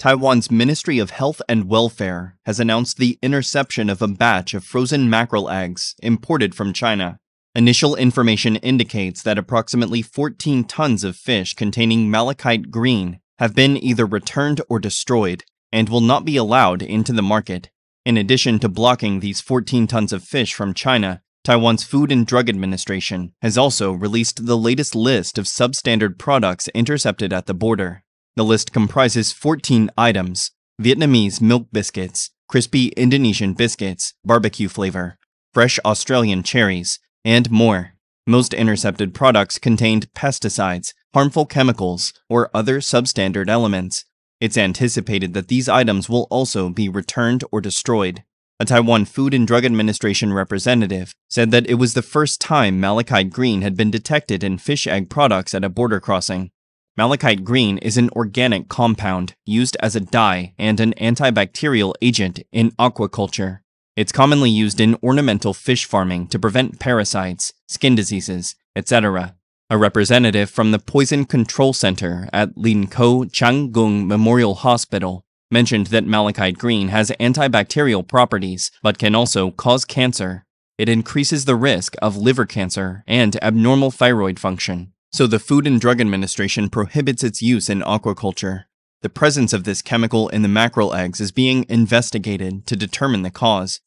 Taiwan's Ministry of Health and Welfare has announced the interception of a batch of frozen mackerel eggs imported from China. Initial information indicates that approximately 14 tons of fish containing malachite green have been either returned or destroyed and will not be allowed into the market. In addition to blocking these 14 tons of fish from China, Taiwan's Food and Drug Administration has also released the latest list of substandard products intercepted at the border. The list comprises 14 items Vietnamese milk biscuits, crispy Indonesian biscuits, barbecue flavor, fresh Australian cherries, and more. Most intercepted products contained pesticides, harmful chemicals, or other substandard elements. It's anticipated that these items will also be returned or destroyed. A Taiwan Food and Drug Administration representative said that it was the first time malachite green had been detected in fish egg products at a border crossing. Malachite green is an organic compound used as a dye and an antibacterial agent in aquaculture. It's commonly used in ornamental fish farming to prevent parasites, skin diseases, etc. A representative from the Poison Control Center at Linkou Chang Gung Memorial Hospital mentioned that malachite green has antibacterial properties, but can also cause cancer. It increases the risk of liver cancer and abnormal thyroid function, so the Food and Drug Administration prohibits its use in aquaculture. The presence of this chemical in the mackerel eggs is being investigated to determine the cause.